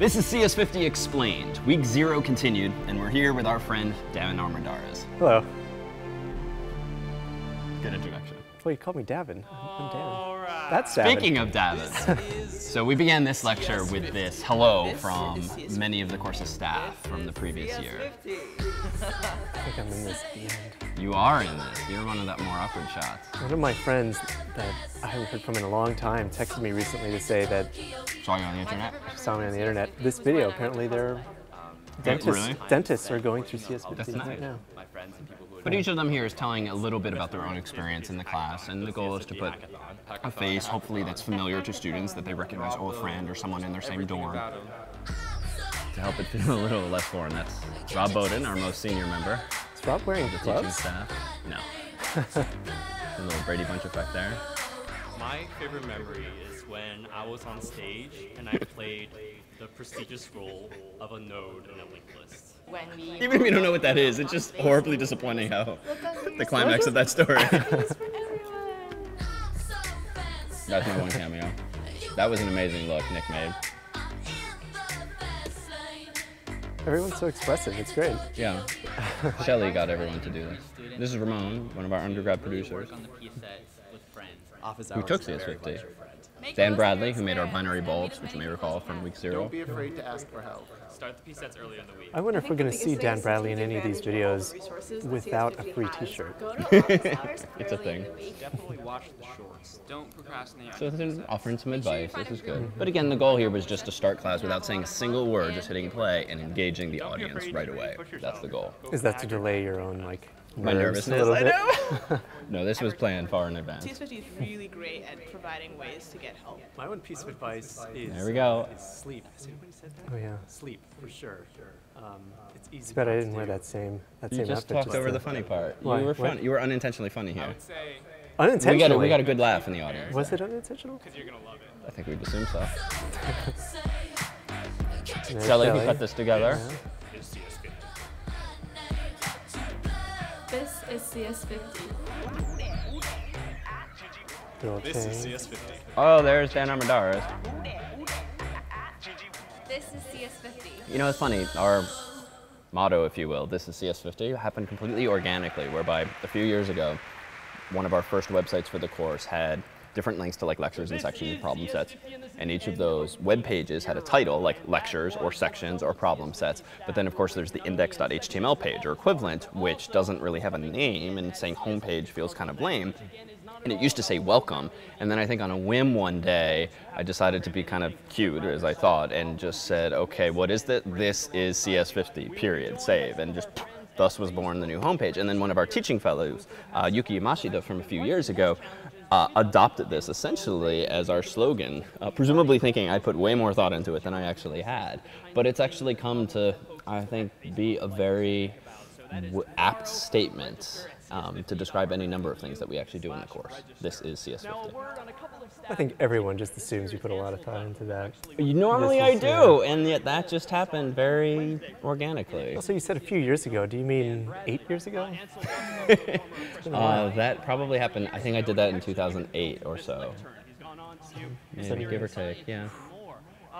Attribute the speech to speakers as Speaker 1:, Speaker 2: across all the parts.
Speaker 1: This is CS50 Explained. Week zero continued, and we're here with our friend Davin Armendariz.
Speaker 2: Hello.
Speaker 1: Good introduction.
Speaker 2: Well, you called me Davin. I'm Davin. That's Davin.
Speaker 1: Speaking of Davin, so we began this lecture with this hello from many of the course's staff from the previous year.
Speaker 2: I think I'm in this the end.
Speaker 1: You are in this. You're one of that more awkward shots.
Speaker 2: One of my friends that I haven't heard from in a long time texted me recently to say that
Speaker 1: Saw you on the internet.
Speaker 2: she saw me on the internet. This video, apparently they're dentists,
Speaker 1: really?
Speaker 2: dentists are going through CS50
Speaker 1: That's
Speaker 2: right now.
Speaker 1: But each of them here is telling a little bit about their own experience in the class, and the goal is to put a face, hopefully that's familiar to students, that they recognize, oh, a friend or someone in their same dorm. To help it feel a little less foreign, that's Rob Bowden, our most senior member,
Speaker 2: Is Rob wearing
Speaker 1: the teaching
Speaker 2: gloves?
Speaker 1: staff. No. a little Brady Bunch effect there.
Speaker 3: My favorite memory is when I was on stage and I played the prestigious role of a node in a linked list.
Speaker 4: when we
Speaker 1: Even if you don't know what that is, it's just horribly disappointing how the climax of that story. That's my one cameo. That was an amazing look Nick made.
Speaker 2: Everyone's so expressive. It's great.
Speaker 1: Yeah. Shelly got everyone to do this. This is Ramon, one of our undergrad producers, who took CS50. Dan Bradley, who made our binary bulbs, which you may recall from week zero.
Speaker 5: Don't be afraid to ask for help.
Speaker 3: Start the P-sets earlier in the week.
Speaker 2: I wonder if we're going to see Dan Bradley in any of these videos without a free t-shirt.
Speaker 1: It's a thing.
Speaker 6: Definitely watch the shorts. Don't procrastinate.
Speaker 1: So they're offering some advice. This is good. But again, the goal here was just to start class without saying a single word, just hitting play and engaging the audience right away. That's the goal.
Speaker 2: Is that to delay your own like
Speaker 1: My
Speaker 2: nerves
Speaker 1: nervousness, I know. no, this was planned far in advance.
Speaker 4: CS50 is really great at providing ways to get help.
Speaker 7: My one piece of advice is,
Speaker 1: There we go.
Speaker 7: is sleep. Has anybody said that?
Speaker 2: Oh yeah.
Speaker 7: Sleep, for sure. Um, it's easy.
Speaker 2: It's bad I didn't wear that same that
Speaker 1: You
Speaker 2: same
Speaker 1: just
Speaker 2: outfit.
Speaker 1: talked
Speaker 2: just
Speaker 1: over the funny part.
Speaker 2: Why?
Speaker 1: You were
Speaker 2: What?
Speaker 1: fun. You were unintentionally funny here.
Speaker 6: Say,
Speaker 1: We
Speaker 2: Unintentionally.
Speaker 1: got a, we got a good laugh in the audience.
Speaker 2: Was it unintentional?
Speaker 3: Because you're gonna love it.
Speaker 1: I think we'd assume so.
Speaker 2: There's
Speaker 1: Shelly, who put this together.
Speaker 3: It's
Speaker 8: is CS50.
Speaker 2: Dolce.
Speaker 3: CS50.
Speaker 1: Oh, there's Dan Armendariz.
Speaker 8: This is CS50.
Speaker 1: You know, it's funny. Our motto, if you will, this is CS50, happened completely organically, whereby a few years ago, one of our first websites for the course had different links to like lectures and sections and problem sets. And each of those web pages had a title like lectures or sections or problem sets. But then, of course, there's the index.html page or equivalent, which doesn't really have a name, and saying homepage feels kind of lame. And it used to say welcome. And then I think on a whim one day, I decided to be kind of cute, as I thought, and just said, okay, what is that? This is CS50, period, save. And just thus was born the new homepage. And then one of our teaching fellows, uh, Yuki Yamashita from a few years ago, uh, adopted this essentially as our slogan, uh, presumably thinking I put way more thought into it than I actually had. But it's actually come to, I think, be a very apt statement um, to describe any number of things that we actually do in the course. This is CS50.
Speaker 2: I think everyone just assumes you put a lot of thought into that.
Speaker 1: You- Normally I
Speaker 2: is,
Speaker 1: do, and yet that just happened very organically.
Speaker 2: Also, you said a few years ago. Do you mean eight years ago?
Speaker 1: Uh, that probably happened, I think I did that in 2008 or so.
Speaker 3: He's gone on to do
Speaker 1: Maybe, give or take, yeah.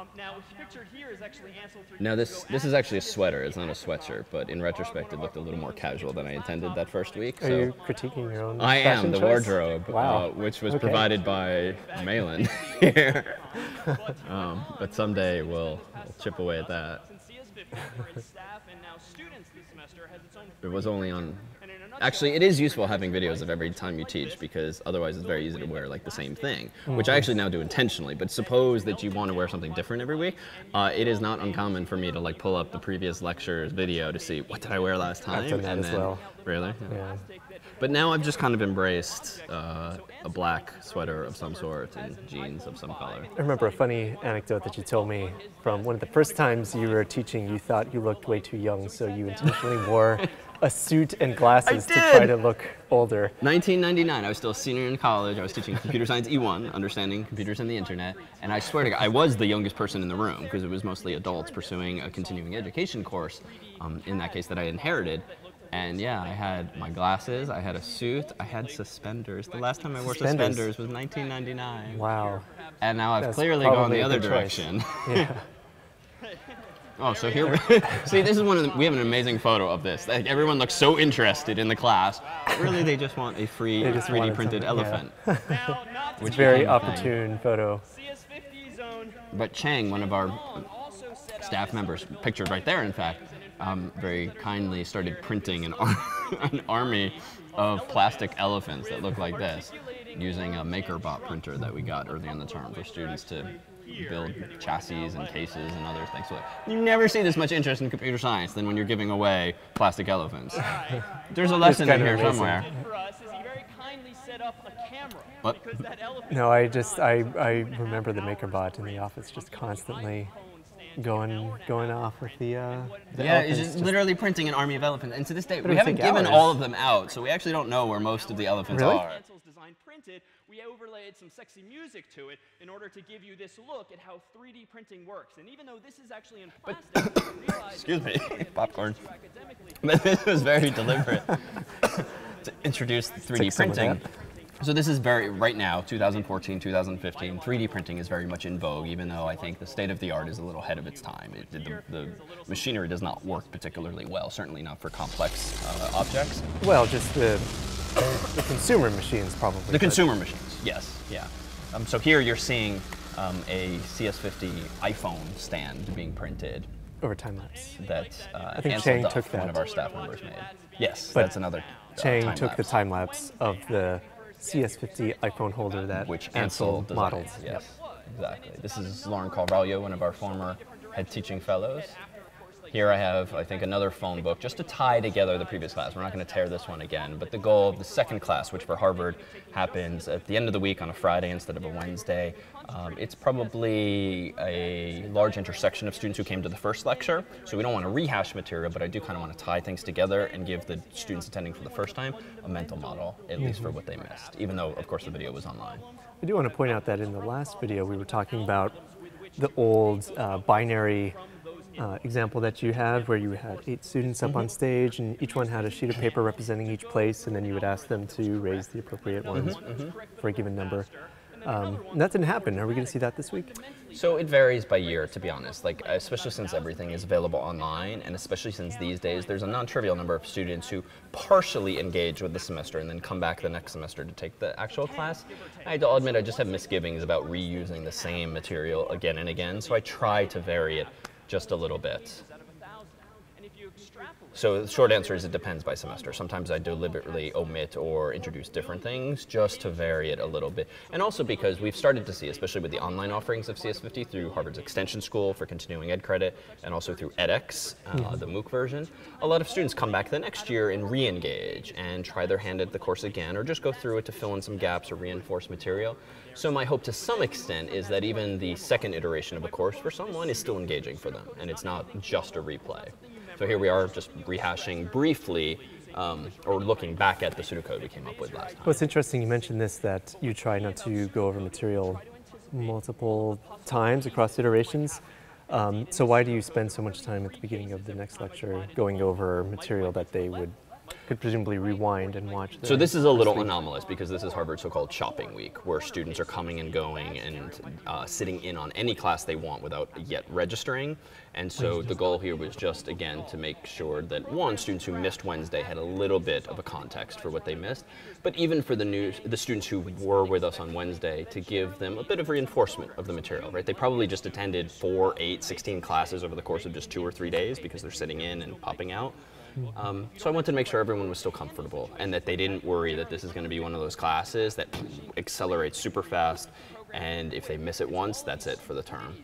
Speaker 3: More. Um, now, what's pictured here is actually Ansel three
Speaker 1: Now this this is actually a sweater. It's not a sweatshirt, but in retrospect, it looked a little more casual than I intended that first week.
Speaker 2: Are you critiquing your own
Speaker 1: I am the
Speaker 2: choice?
Speaker 1: wardrobe,
Speaker 2: Wow.
Speaker 1: uh, which was
Speaker 2: Okay.
Speaker 1: provided by Malan here. um, but someday we'll, we'll chip away at that.
Speaker 3: Since CS50 is staff and now students this semester has its own
Speaker 1: It was only on. Actually, it is useful having videos of every time you teach because otherwise it's very easy to wear like the same thing, which I actually now do intentionally. But suppose that you want to wear something different every week, uh, it is not uncommon for me to like pull up the previous lecture's video to see what did I wear last time.
Speaker 2: I done that
Speaker 1: and
Speaker 2: as
Speaker 1: then,
Speaker 2: well.
Speaker 1: Really?
Speaker 2: Yeah.
Speaker 1: But now I've just kind of embraced uh, a black sweater of some sort and jeans of some color.
Speaker 2: I remember a funny anecdote that you told me from one of the first times you were teaching. You thought you looked way too young, so you intentionally wore a suit and glasses to try to look older.
Speaker 1: 1999, I was still a senior in college. I was teaching computer science E1, understanding computers and the internet. And I swear to God, I was the youngest person in the room because it was mostly adults pursuing a continuing education course, um, in that case that I inherited. And yeah, I had my glasses, I had a suit, I had suspenders. The last time I wore
Speaker 2: Suspenders.
Speaker 1: suspenders was 1999.
Speaker 2: Wow.
Speaker 1: And now I've
Speaker 2: That's
Speaker 1: clearly gone the other direction.
Speaker 2: Yeah.
Speaker 1: Oh, so here we see. This is one of the, we have an amazing photo of this. Like everyone looks so interested in the class. Really, they just want a free 3D printed
Speaker 2: yeah.
Speaker 1: elephant.
Speaker 3: Now, not to
Speaker 1: Which
Speaker 2: Very
Speaker 1: kind of thing.
Speaker 2: opportune photo.
Speaker 1: But Chang, one of our
Speaker 3: Also set up
Speaker 1: staff members, pictured right there, in fact, um, very kindly started printing an, ar- an army of plastic elephants that look like this, using a MakerBot printer that we got early in the term for students to build chassis and cases and other things. So you never see this much interest in computer science than when you're giving away plastic elephants. There's a lesson in here somewhere.
Speaker 3: for us is he very kindly set up a camera
Speaker 1: What?
Speaker 3: because that elephant
Speaker 2: No, I just I, I remember the MakerBot in the office just constantly going going off with the uh, the
Speaker 1: Yeah, it's just
Speaker 2: just-
Speaker 1: literally printing an army of elephants. And to this day,
Speaker 2: But
Speaker 1: we haven't given
Speaker 2: hours.
Speaker 1: all of them out, so we actually don't know where most of the elephants
Speaker 2: Really?
Speaker 1: are.
Speaker 3: Pencil's design printed, we overlaid some sexy music to it in order to give you this look at how 3D printing works. And even though this is actually in plastic,
Speaker 1: Excuse me, popcorn.
Speaker 3: academically
Speaker 1: But this was very deliberate to introduce 3D
Speaker 2: Took
Speaker 1: printing. So this is very right now, 2014, 2015. 3D printing is very much in vogue, even though I think the state of the art is a little ahead of its time. It, the, the machinery does not work particularly well, certainly not for complex uh, objects.
Speaker 2: well, just the the consumer machines probably.
Speaker 1: The
Speaker 2: but-
Speaker 1: consumer machines, yes, yeah. Um, so here you're seeing um, a CS50 iPhone stand being printed
Speaker 2: over time lapse.
Speaker 1: that uh,
Speaker 2: I think
Speaker 1: Ansel
Speaker 2: Chang
Speaker 1: Duff,
Speaker 2: took
Speaker 1: one of our staff members, made. Yes,
Speaker 2: But
Speaker 1: that's another. uh,
Speaker 2: Chang
Speaker 1: time
Speaker 2: took the time lapse of the CS50 iPhone holder that
Speaker 1: which
Speaker 2: Ansel
Speaker 1: Ansel
Speaker 2: modeled.
Speaker 1: designed. Yes, exactly. This is Lauren Carvalho, one of our former head teaching fellows. Here I have, I think, another phone book just to tie together the previous class. We're not going to tear this one again, but the goal of the second class, which for Harvard happens at the end of the week on a Friday instead of a Wednesday, um, it's probably a large intersection of students who came to the first lecture. So we don't want to rehash material, but I do kind of want to tie things together and give the students attending for the first time a mental model, at least for what they missed, even though, of course, the video was online.
Speaker 2: I do want to point out that in the last video we were talking about the old uh, binary uh, example that you had where you had eight students up on stage and each one had a sheet of paper representing each place and then you would ask them to raise the appropriate ones for a given number. Um, that didn't happen. Are we going to see that this week?
Speaker 1: So it varies by year, to be honest. Like, especially since everything is available online, and especially since these days there's a non-trivial number of students who partially engage with the semester and then come back the next semester to take the actual class. I'll admit I just have misgivings about reusing the same material again and again, so I try to vary it just a little bit. So the short answer is it depends by semester. Sometimes I deliberately omit or introduce different things just to vary it a little bit. And also because we've started to see, especially with the online offerings of CS50 through Harvard's Extension School for continuing ed credit and also through edX, uh, the MOOC version, a lot of students come back the next year and re-engage and try their hand at the course again or just go through it to fill in some gaps or reinforce material. So my hope to some extent is that even the second iteration of a course for someone is still engaging for them and it's not just a replay. So here we are just rehashing briefly um, or looking back at the pseudocode we came up with last time.
Speaker 2: Well, it's interesting you mentioned this that you try not to go over material multiple times across iterations. Um, so why do you spend so much time at the beginning of the next lecture going over material that they would could presumably rewind and watch?
Speaker 1: So this is a little anomalous because this is Harvard's so-called shopping week, where students are coming and going and uh, sitting in on any class they want without yet registering. And so the goal here was just again to make sure that one, students who missed Wednesday had a little bit of a context for what they missed, but even for the new the students who were with us on Wednesday to give them a bit of reinforcement of the material. Right? They probably just attended four, eight, 16 classes over the course of just two or three days because they're sitting in and popping out. Um, so I wanted to make sure everyone was still comfortable and that they didn't worry that this is going to be one of those classes that accelerates super fast, and if they miss it once, that's it for the term.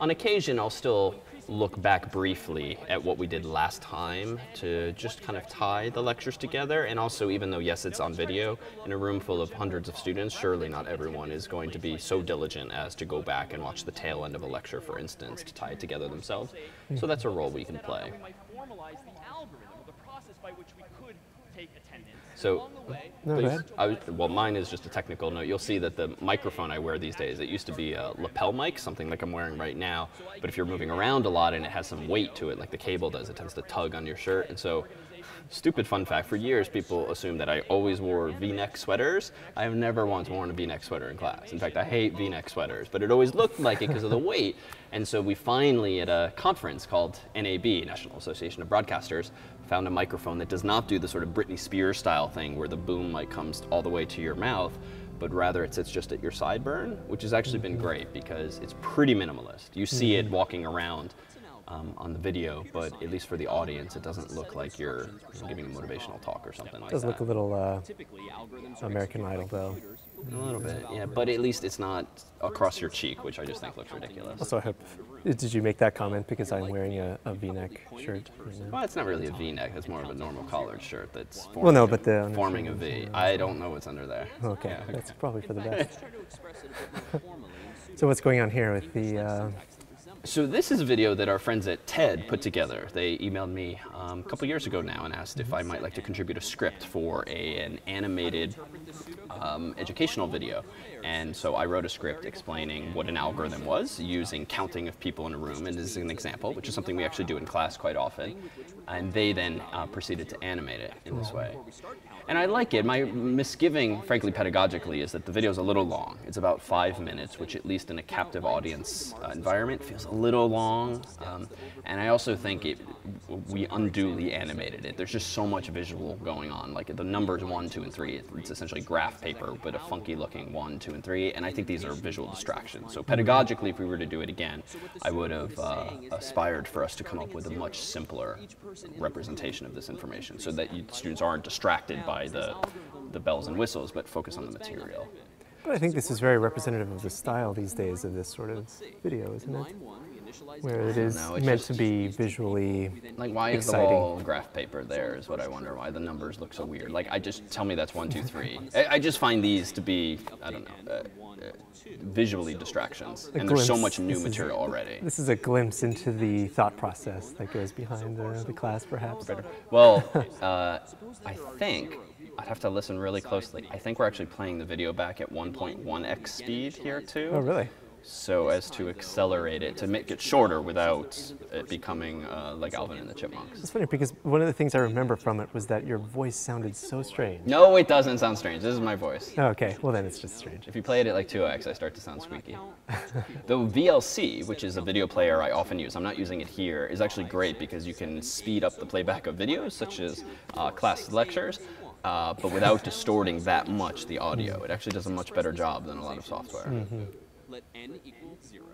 Speaker 1: On occasion, I'll still look back briefly at what we did last time to just kind of tie the lectures together. And also, even though, yes, it's on video, in a room full of hundreds of students, surely not everyone is going to be so diligent as to go back and watch the tail end of a lecture, for instance, to tie it together themselves. So that's a role we can play.
Speaker 3: might formalize the algorithm or the process by which we could take attendance.
Speaker 1: So,
Speaker 2: No.
Speaker 1: I well, mine is just a technical note. You'll see that the microphone I wear these days, it used to be a lapel mic, something like I'm wearing right now. But if you're moving around a lot and it has some weight to it, like the cable does, it tends to tug on your shirt. And so, stupid fun fact: for years, people assumed that I always wore V-neck sweaters. I have never once worn a V-neck sweater in class. In fact, I hate V-neck sweaters, but it always looked like it because of the weight. And so we finally, at a conference called NAB, National Association of Broadcasters, found a microphone that does not do the sort of Britney Spears style thing where the boom mic comes all the way to your mouth, but rather it sits just at your sideburn, which has actually been great because it's pretty minimalist. You see it walking around um, on the video, but at least for the audience, it doesn't look like you're you know, giving a motivational talk or something like that.
Speaker 2: does look a little uh, American Idol though.
Speaker 1: A little bit, yeah, but at least it's not across your cheek, which I just think looks ridiculous.
Speaker 2: Also, I hope. Did you make that comment because I'm wearing a, a V-neck shirt right now?
Speaker 1: Well, it's not really a V-neck. It's more of a normal collared shirt that's forming,
Speaker 2: Well, no, but the
Speaker 1: forming a V. I don't know what's under there.
Speaker 2: Okay,
Speaker 1: Yeah,
Speaker 2: that's probably for the best. so what's going on here with the? Uh,
Speaker 1: So this is a video that our friends at TED put together. They emailed me um, a couple years ago now and asked if I might like to contribute a script for a, an animated um, educational video. And so I wrote a script explaining what an algorithm was, using counting of people in a room and as an example, which is something we actually do in class quite often. And they then uh, proceeded to animate it in this way. And I like it. My misgiving, frankly, pedagogically, is that the video is a little long. It's about five minutes, which, at least in a captive audience uh, environment, feels a little long. Um, and I also think it, we unduly animated it. There's just so much visual going on. Like the numbers one, two, and three, it's essentially graph paper, but a funky looking one, two, and three. And I think these are visual distractions. So pedagogically, if we were to do it again, I would have uh, aspired for us to come up with a much simpler representation of this information so that you, students aren't distracted by the, the bells and whistles, but focus on the material.
Speaker 2: but I think this is very representative of the style these days of this sort of video, isn't it? Where it is
Speaker 1: No, it's
Speaker 2: meant
Speaker 1: just-
Speaker 2: to be visually.
Speaker 1: Like, why is
Speaker 2: Exciting.
Speaker 1: the wall graph paper there? Is what I wonder. Why the numbers look so weird? Like, I just tell me that's one, two, three. I, I just find these to be, I don't know, uh, uh, visually distractions,
Speaker 2: A
Speaker 1: and there's so much new
Speaker 2: This is-
Speaker 1: material already.
Speaker 2: This is a glimpse into the thought process that goes behind the, the class, perhaps.
Speaker 1: Well, uh, I think I'd have to listen really closely. I think we're actually playing the video back at 1.1x speed here too.
Speaker 2: Oh, really?
Speaker 1: So as to accelerate it to make it shorter without it becoming uh, like Alvin and the Chipmunks.
Speaker 2: It's funny because one of the things I remember from it was that your voice sounded so strange.
Speaker 1: No, it doesn't sound strange. This is my voice.
Speaker 2: Oh, okay, well then it's just strange.
Speaker 1: If you play it at like 2x, I start to sound squeaky. the VLC, which is a video player I often use, I'm not using it here, is actually great because you can speed up the playback of videos, such as uh, class lectures, uh, but without distorting that much the audio. It actually does a much better job than a lot of software.
Speaker 6: Let n equal 0.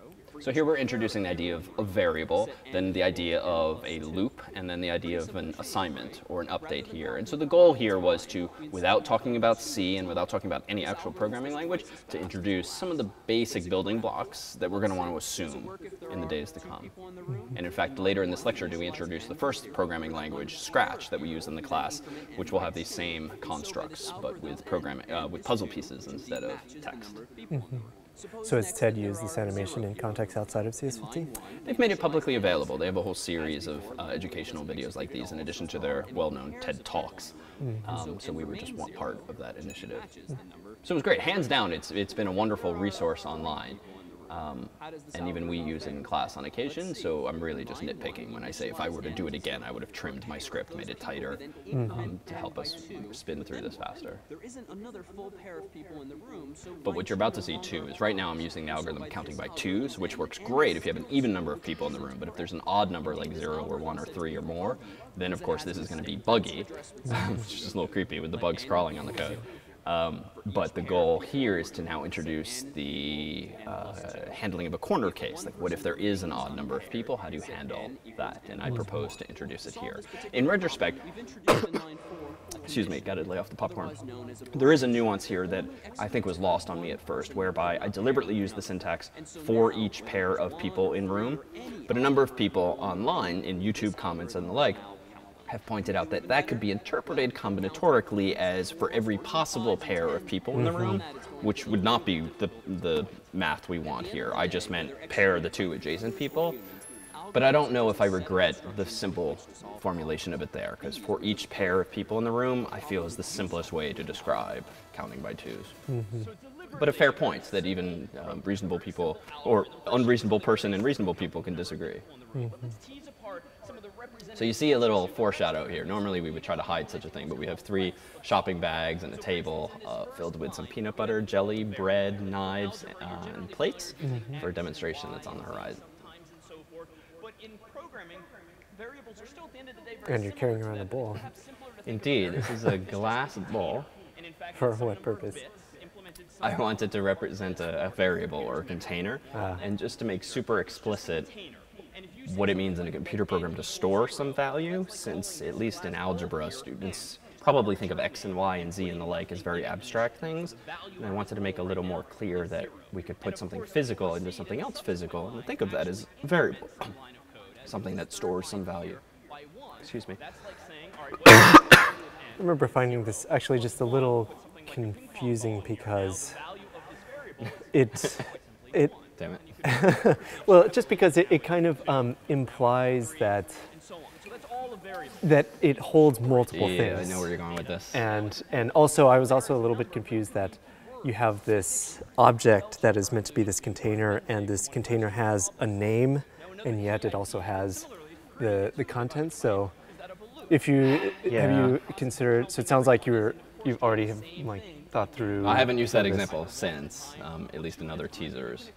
Speaker 1: So here we're introducing the idea of a variable, then the idea of a loop, and then the idea of an assignment or an update here. And so the goal here was to, without talking about C and without talking about any actual programming language, to introduce some of the basic building blocks that we're going to want to assume in the days to come. And in fact, later in this lecture, do we introduce the first programming language, Scratch, that we use in the class, which will have these same constructs, but with programming, uh, with puzzle pieces instead of text.
Speaker 2: So has TED used this animation in contexts outside of CS50?
Speaker 1: They've made it publicly available. They have a whole series of uh, educational videos like these, in addition to their well-known TED Talks. Um, so we were just one part of that initiative. So it was great. Hands down, it's it's been a wonderful resource online. Um, and even we use it in class on occasion, so I'm really just nitpicking when I say if I were to do it again, I would have trimmed my script, made it tighter um, to help us spin through this faster.
Speaker 6: There isn't another full pair of people in the room,
Speaker 1: But what you're about to see too is right now I'm using the algorithm counting by twos, which works great if you have an even number of people in the room. But if there's an odd number like zero or one or three or more, then of course this is going to be buggy, which is just a little creepy with the bugs crawling on the code. Um, but the goal here is to now introduce the uh, handling of a corner case. Like, what if there is an odd number of people? How do you handle that? And I propose to introduce it here. In retrospect, excuse me, got to lay off the popcorn. There is a nuance here that I think was lost on me at first, whereby I deliberately used the syntax for each pair of people in room, but a number of people online in YouTube comments and the like have pointed out that that could be interpreted combinatorically as for every possible pair of people in the mm-hmm. room, which would not be the, the math we want here. I just meant pair the two adjacent people. But I don't know if I regret the simple formulation of it there, because for each pair of people in the room, I feel is the simplest way to describe counting by 2s mm-hmm. But a fair point that even um, reasonable people, or unreasonable person and reasonable people can disagree. Mm-hmm. So you see a little foreshadow here. Normally we would try to hide such a thing, but we have three shopping bags and a table uh, filled with some peanut butter, jelly, bread, knives, uh, and plates for a demonstration that's on the horizon.
Speaker 2: And you're carrying around a bowl.
Speaker 1: Indeed, this is a glass bowl.
Speaker 2: For what purpose?
Speaker 1: I wanted to represent a, a variable or a container,
Speaker 2: Ah.
Speaker 1: and just to make super explicit what it means in a computer program to store some value, since at least in algebra, students probably think of x and y and z and the like as very abstract things. And I wanted to make a little more clear that we could put something physical into something else physical and think of that as a variable, something that stores some value. Excuse me.
Speaker 2: I remember finding this actually just a little confusing because it, it,
Speaker 1: Damn it.
Speaker 2: well, just because it, it kind of um, implies that that it holds multiple things.
Speaker 1: Yeah, I know where you're going with this.
Speaker 2: And and also, I was also a little bit confused that you have this object that is meant to be this container, and this container has a name, and yet it also has the the contents. So, if you
Speaker 1: Yeah.
Speaker 2: have you considered, so it sounds like you're you've already have like thought through.
Speaker 1: I haven't used that
Speaker 2: this.
Speaker 1: example since, um, at least in other teasers.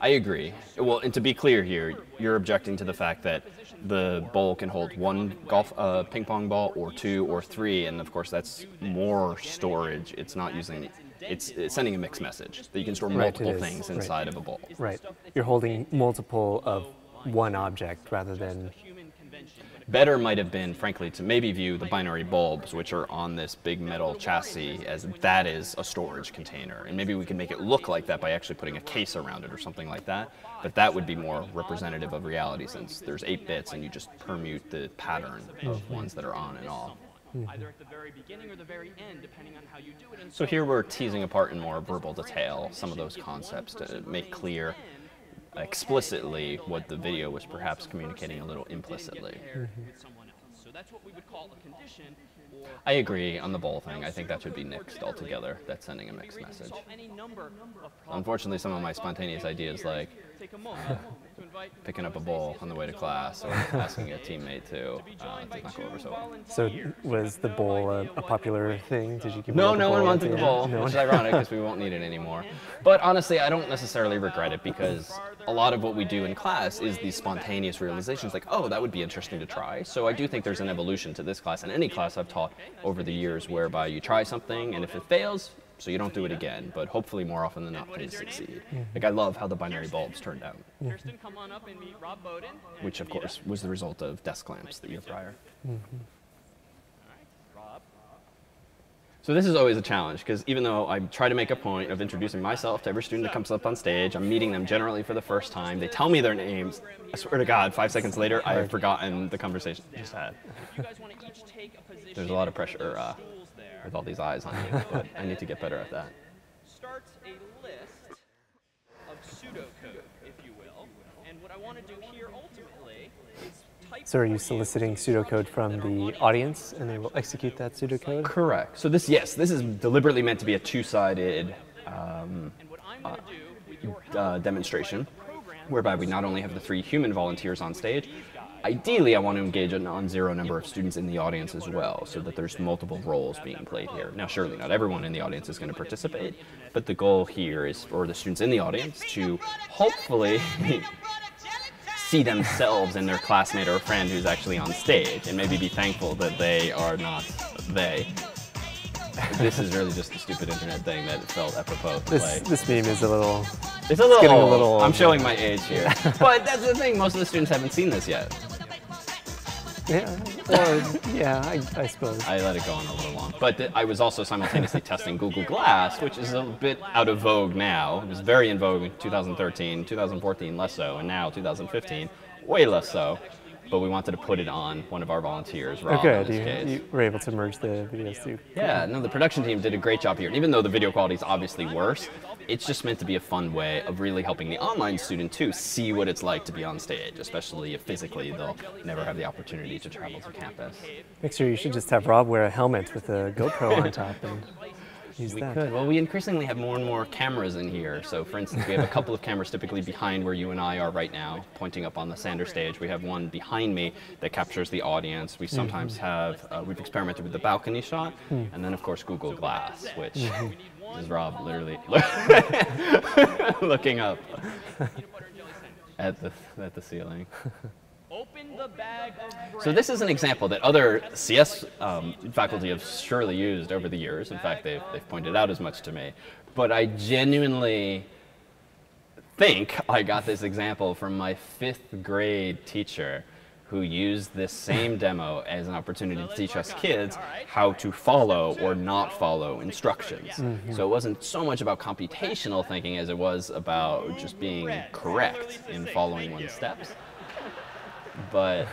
Speaker 1: I agree. Well, and to be clear here, you're objecting to the fact that the bowl can hold one golf uh, ping pong ball or two or three, and of course that's more storage. It's not using. It's, it's sending a mixed message that you can store multiple
Speaker 2: is,
Speaker 1: things
Speaker 2: right.
Speaker 1: inside of a bowl.
Speaker 2: Right, you're holding multiple of one object rather than
Speaker 1: Better might have been, frankly, to maybe view the binary bulbs, which are on this big metal chassis, as that is a storage container. And maybe we can make it look like that by actually putting a case around it or something like that. But that would be more representative of reality since there's eight bits and you just permute the pattern of ones that are on and off. Hmm.
Speaker 6: Either at the very beginning or the very end, depending on how you do it. And
Speaker 1: So here we're teasing apart in more verbal detail some of those concepts to make clear explicitly what the video was perhaps communicating a little implicitly.
Speaker 6: with someone else. So that's what we would call a condition. Or
Speaker 1: I agree on the bowl thing. I think that should be nixed altogether. That's sending a mixed message.
Speaker 6: solve any number of problems.
Speaker 1: Unfortunately, some of my spontaneous ideas, like
Speaker 6: a moment to invite
Speaker 1: picking up a bowl on the way to class or asking a teammate to, uh, did not go over so well.
Speaker 2: So was the bowl a, a popular thing? Did you give
Speaker 1: No, no one wanted
Speaker 2: the
Speaker 1: the bowl,
Speaker 2: No
Speaker 1: which is ironic because we won't need it anymore. But honestly, I don't necessarily regret it because a lot of what we do in class is these spontaneous realizations like, oh, that would be interesting to try. So I do think there's an evolution to this class and any class I've taught over the years whereby you try something and if it fails, so you don't do it again, but hopefully more often than not things succeed. Mm-hmm. Like I love how the binary bulbs turned out, mm-hmm.
Speaker 6: Kirsten, come on up and meet Rob Bowden.
Speaker 1: which of course was the result of desk lamps the year prior. Mm-hmm.
Speaker 6: Rob.
Speaker 1: So this is always a challenge because even though I try to make a point of introducing myself to every student that comes up on stage, I'm meeting them generally for the first time. They tell me their names. I swear to God, five seconds later, I have forgotten the conversation I just had.
Speaker 6: You guys want to each take a position.
Speaker 1: There's a lot of pressure uh,
Speaker 6: Stools there.
Speaker 1: With all these eyes on you, but I need to get better at that.
Speaker 6: Start a list of pseudocode, if you will. And what I want to do here ultimately is type.
Speaker 2: So are you soliciting pseudocode from the audience, and they will execute that pseudocode?
Speaker 1: Correct. So this, yes, this is deliberately meant to be a two-sided
Speaker 6: And what I'm going to do with your help
Speaker 1: uh, demonstration, whereby we not only have the three human volunteers on stage, ideally I want to engage a non-zero number of students in the audience as well, so that there's multiple roles being played here. Now, surely not everyone in the audience is going to participate, but the goal here is for the students in the audience to hopefully see themselves in their classmate or friend who's actually on stage, and maybe be thankful that they are not they. This is really just a stupid internet thing that felt apropos
Speaker 2: This this meme is a little.
Speaker 1: It's a little
Speaker 2: getting a little
Speaker 1: I'm showing my age here. but that's the thing, most of the students haven't seen this yet.
Speaker 2: Yeah, or, yeah, I, I suppose.
Speaker 1: I let it go on a little long. But I was also simultaneously testing Google Glass, which is a bit out of vogue now. It was very in vogue in 2013, 2014 less so, and now 2015 way less so. But we wanted to put it on one of our volunteers, Rob,
Speaker 2: good.
Speaker 1: in this
Speaker 2: You, you were able to merge the videos too.
Speaker 1: Yeah, no, the production team did a great job here. And even though the video quality is obviously worse, it's just meant to be a fun way of really helping the online student too see what it's like to be on stage, especially if physically they'll never have the opportunity to travel to campus.
Speaker 2: Next year, you should just have Rob wear a helmet with a GoPro on top and use
Speaker 1: We
Speaker 2: that.
Speaker 1: could. Well, we increasingly have more and more cameras in here. So, for instance, we have a couple of cameras typically behind where you and I are right now, pointing up on the Sander stage. We have one behind me that captures the audience. We sometimes mm-hmm. have, uh, we've experimented with the balcony shot, hmm. and then, of course, Google Glass, which mm-hmm. is Rob literally looking up at the, at the ceiling.
Speaker 6: Open the bag of bread.
Speaker 1: So this is an example that other CS um, faculty have surely used over the years. In fact, they've, they've pointed out as much to me. But I genuinely think I got this example from my fifth grade teacher who used this same demo as an opportunity to teach us kids how to follow or not follow instructions. So it wasn't so much about computational thinking as it was about just being correct in following one's steps but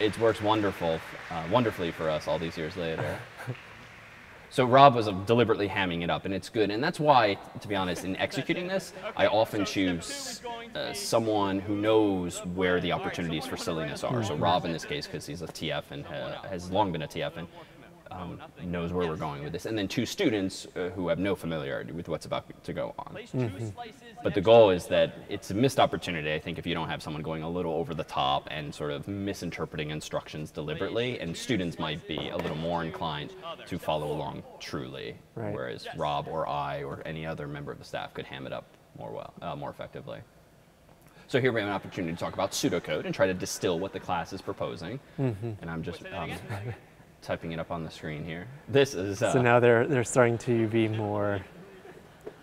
Speaker 1: it works wonderful, uh, wonderfully for us all these years later. So Rob was uh, deliberately hamming it up, and it's good. And that's why, to be honest, in executing this, I often choose uh, someone who knows where the opportunities for silliness are. So Rob, in this case, because he's a TF and ha- has long been a TF and um, knows where we're going with this. And then two students uh, who have no familiarity with what's about to go on.
Speaker 6: Place two slices
Speaker 1: But the goal is that it's a missed opportunity, I think, if you don't have someone going a little over the top and sort of misinterpreting instructions deliberately, and students might be a little more inclined to follow along truly,
Speaker 2: Right.
Speaker 1: whereas Rob or I or any other member of the staff could ham it up more well, uh, more effectively. So here we have an opportunity to talk about pseudocode and try to distill what the class is proposing. And I'm just um, typing it up on the screen here. This is uh,
Speaker 2: So now they're they're starting to be more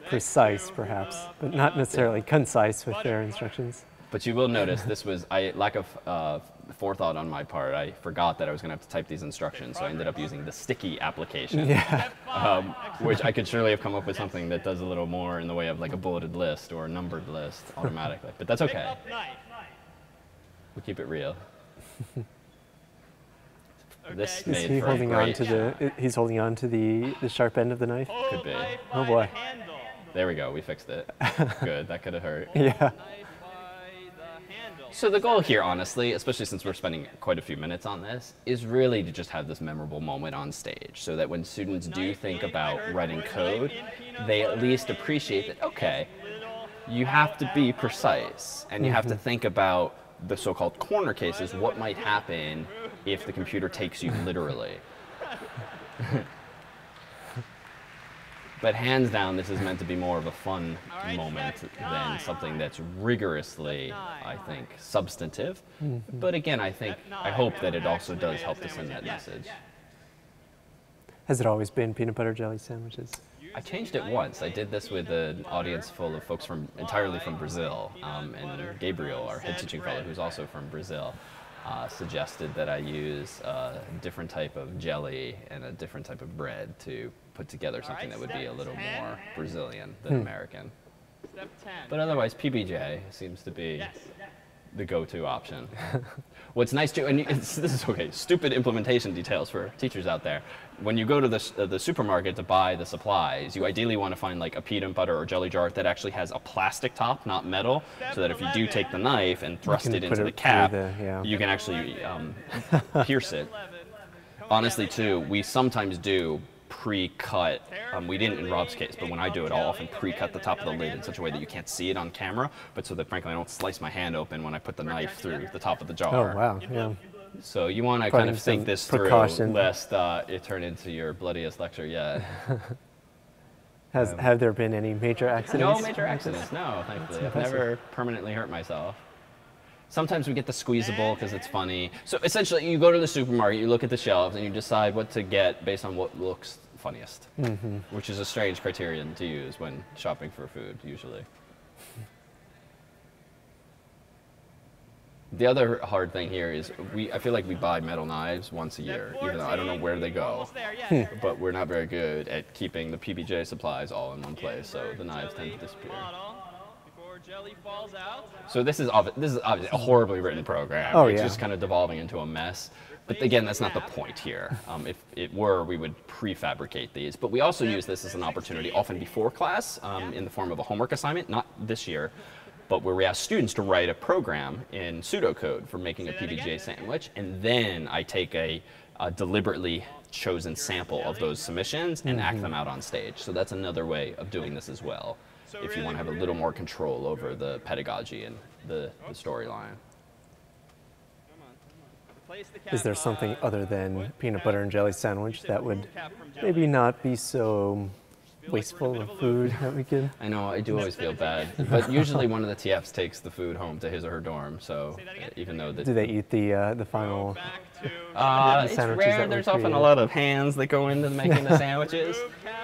Speaker 2: precise, perhaps, but not necessarily concise with their instructions.
Speaker 1: But you will notice this was I lack of uh, forethought on my part. I forgot that I was going to have to type these instructions, so I ended up using the sticky application,
Speaker 2: Yeah.
Speaker 1: um, which I could surely have come up with something that does a little more in the way of like a bulleted list or a numbered list automatically. But that's okay.
Speaker 6: up knife.
Speaker 1: We keep it real. This
Speaker 2: Is
Speaker 1: made
Speaker 2: he holding on to the? He's holding on to the the sharp end of the knife.
Speaker 1: Could be.
Speaker 2: Oh boy.
Speaker 1: There we go. We fixed it. Good. That could have hurt.
Speaker 2: Yeah.
Speaker 6: Knife by the handle.
Speaker 1: So the goal here, honestly, especially since we're spending quite a few minutes on this, is really to just have this memorable moment on stage, so that when students do think about writing code, they at least appreciate that. Okay, you have to be precise, and you have to mm-hmm. think about the so-called corner cases. What might happen if the computer takes you literally? But hands down, this is meant to be more of a fun
Speaker 6: right,
Speaker 1: moment than
Speaker 6: nine.
Speaker 1: something that's rigorously, I think, substantive.
Speaker 2: Mm-hmm.
Speaker 1: But again, I think, I hope that it also does help to send that message.
Speaker 2: Has it always been peanut butter jelly sandwiches?
Speaker 1: I changed it once. I did this with an audience full of folks from entirely from Brazil, um, and Gabriel, our head teaching fellow, who's also from Brazil, uh, suggested that I use a different type of jelly and a different type of bread to put together something that would be a little more Brazilian than American.
Speaker 6: Step 10.
Speaker 1: But otherwise, PBJ seems to be
Speaker 6: yes.
Speaker 1: the go-to option. What's nice too, and it's, this is okay, stupid implementation details for teachers out there. When you go to the, uh, the supermarket to buy the supplies, you ideally want to find like a peanut butter or jelly jar that actually has a plastic top, not metal, so that if you do take the knife and thrust it into
Speaker 2: it
Speaker 1: the cap,
Speaker 2: the- yeah.
Speaker 1: you can actually um, pierce it. Honestly, too, we sometimes do pre-cut. Um, we didn't in Rob's case, but when I do it, I'll often pre-cut the top of the lid in such a way that you can't see it on camera, but so that frankly I don't slice my hand open when I put the knife through the top of the jar.
Speaker 2: Oh wow. Yeah.
Speaker 1: So you want to kind of think this
Speaker 2: precaution.
Speaker 1: through, lest uh, it turn into your bloodiest lecture yet.
Speaker 2: Has have there been any major accidents?
Speaker 1: no major accidents. No, thankfully, I've never permanently hurt myself. Sometimes we get the squeezable because it's funny. So essentially, you go to the supermarket, you look at the shelves, and you decide what to get based on what looks funniest,
Speaker 2: Mm-hmm.
Speaker 1: which is a strange criterion to use when shopping for food, usually. The other hard thing here is we. I feel like we buy metal knives once a year, even though I don't know where they go.
Speaker 6: Almost.
Speaker 1: But we're not very good at keeping the PBJ supplies all in one place, so the knives tend to disappear.
Speaker 6: Model
Speaker 1: So this is obvi- this is obviously a horribly written program.
Speaker 2: Oh,
Speaker 1: it's
Speaker 2: yeah.
Speaker 1: just kind of devolving into a mess. But again, that's not the point here. Um, if it were, we would prefabricate these. But we also use this as an opportunity, often before class, um, in the form of a homework assignment. Not this year, but where we ask students to write a program in pseudocode for making a PBJ sandwich, and then I take a, a deliberately chosen sample of those submissions and act them out on stage. So that's another way of doing this as well. If you want to have a little more control over the pedagogy and the, the storyline.
Speaker 6: Place the cap
Speaker 2: Is there something other than peanut butter and jelly sandwich that would
Speaker 6: Cap from jelly.
Speaker 2: maybe not be so wasteful of food that we could?
Speaker 1: I know, I do always feel bad. But usually one of the TFs takes the food home to his or her dorm, so even though the
Speaker 2: Do they eat the uh, the final?
Speaker 6: Back to
Speaker 1: Uh, it's rare.
Speaker 2: that were
Speaker 1: There's often a lot of hands that go into making the sandwiches,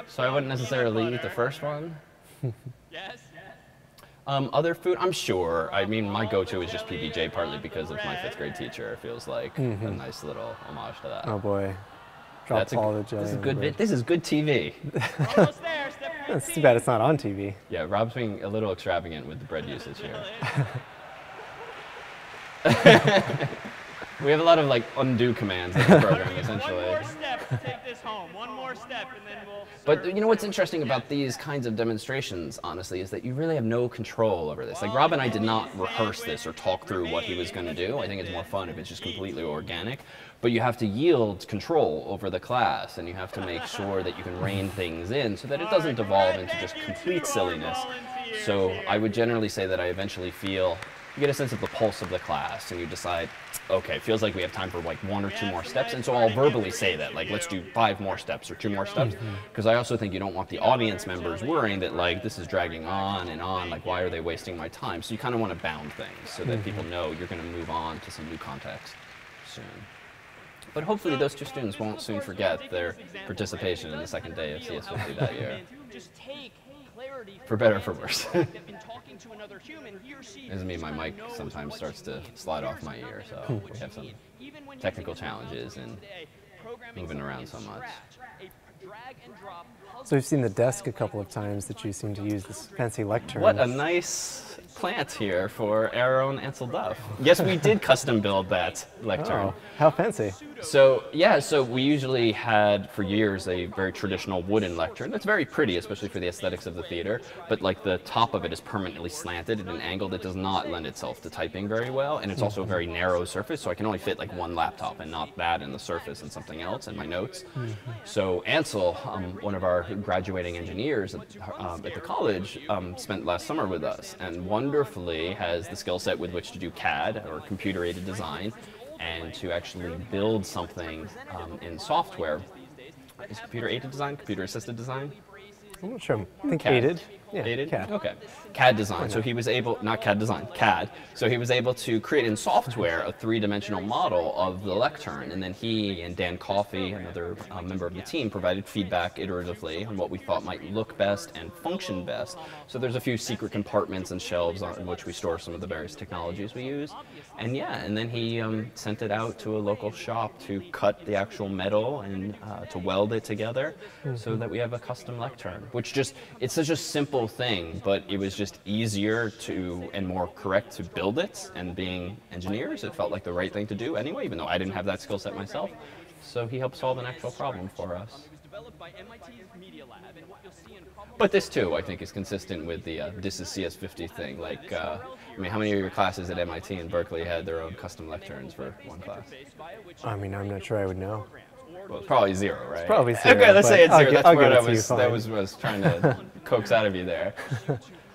Speaker 1: so I wouldn't necessarily eat the first one.
Speaker 6: yes.
Speaker 1: Um, other food, I'm sure. I mean, my go-to is just PBJ, partly because of my fifth grade teacher. It feels like a nice little homage to that.
Speaker 2: Oh boy, drop
Speaker 1: That's a,
Speaker 2: all the jelly.
Speaker 1: this is good. vi- This is good TV.
Speaker 6: Almost there. Step
Speaker 2: It's too bad it's not on TV.
Speaker 1: Yeah, Rob's being a little extravagant with the bread usage here. we have a lot of like undo commands in the program,
Speaker 6: One
Speaker 1: essentially.
Speaker 6: more step to take this home. One more step, and then we'll.
Speaker 1: But you know what's interesting about these kinds of demonstrations, honestly, is that you really have no control over this. Like Rob and I did not rehearse this or talk through what he was going to do. I think it's more fun if it's just completely organic. But you have to yield control over the class, and you have to make sure that you can rein things in so that it doesn't devolve into just complete silliness. So I would generally say that I eventually feel you get a sense of the pulse of the class, and you decide, okay, it feels like we have time for like one or two more steps, and so I'll verbally say that, like, let's do five more steps or two more steps, mm-hmm. because I also think you don't want the audience members worrying that like this is dragging on and on, like why are they wasting my time? So you kind of want to bound things so that people mm-hmm. know you're going to move on to some new context soon. But hopefully those two students won't soon forget their participation in the second day of CS50 that year.
Speaker 6: Just take clarity
Speaker 1: For better or for worse.
Speaker 6: The fact that talking to another human, he or she
Speaker 1: This is me, my mic sometimes starts to slide off my ear, so we have some.
Speaker 6: Even when
Speaker 1: technical challenges and
Speaker 6: programming
Speaker 1: moving around so much.
Speaker 6: drag and drop
Speaker 2: So we've seen the desk a couple of times that you seem to use this fancy lectern.
Speaker 1: What a nice plant here for our own Ansel Duff. Yes, we did custom build that lectern.
Speaker 2: Oh, how fancy!
Speaker 1: So yeah, so we usually had for years a very traditional wooden lectern. That's very pretty, especially for the aesthetics of the theater. But like the top of it is permanently slanted at an angle that does not lend itself to typing very well, and it's also a very narrow surface, so I can only fit like one laptop and not that in the surface and something else in my notes. So Ansel, um, one of our graduating engineers at, um, at the college, um, spent last summer with us, and wonderfully has the skill set with which to do CAD or computer-aided design, and to actually build something um, in software. Is computer-aided design, computer-assisted design?
Speaker 2: I'm not sure. I think
Speaker 1: CAD.
Speaker 2: aided. Yeah,
Speaker 1: Aided?
Speaker 2: CAD.
Speaker 1: Okay. CAD design. So he was able, not CAD design, CAD. So he was able to create in software a three-dimensional model of the lectern, and then he and Dan Coffey, another uh, member of the team, provided feedback iteratively on what we thought might look best and function best. So there's a few secret compartments and shelves on which we store some of the various technologies we use. And yeah, and then he um, sent it out to a local shop to cut the actual metal and uh, to weld it together so that we have a custom lectern, which just, it's such a simple thing, but it was just easier to and more correct to build it. And being engineers, it felt like the right thing to do anyway, even though I didn't have that skill set myself. So he helped solve an actual problem for us. But this too, I think, is consistent with the uh, this is CS50 thing. Like, uh, I mean, how many of your classes at MIT and Berkeley had their own custom lecterns for one class?
Speaker 2: I mean, I'm not sure I would know.
Speaker 1: Well, it's probably zero, right?
Speaker 2: probably zero,
Speaker 1: Okay, let's say it's
Speaker 2: I'll
Speaker 1: zero. That's
Speaker 2: I'll
Speaker 1: what I
Speaker 2: it to you,
Speaker 1: was. That
Speaker 2: fine.
Speaker 1: was was trying to coax out of you there.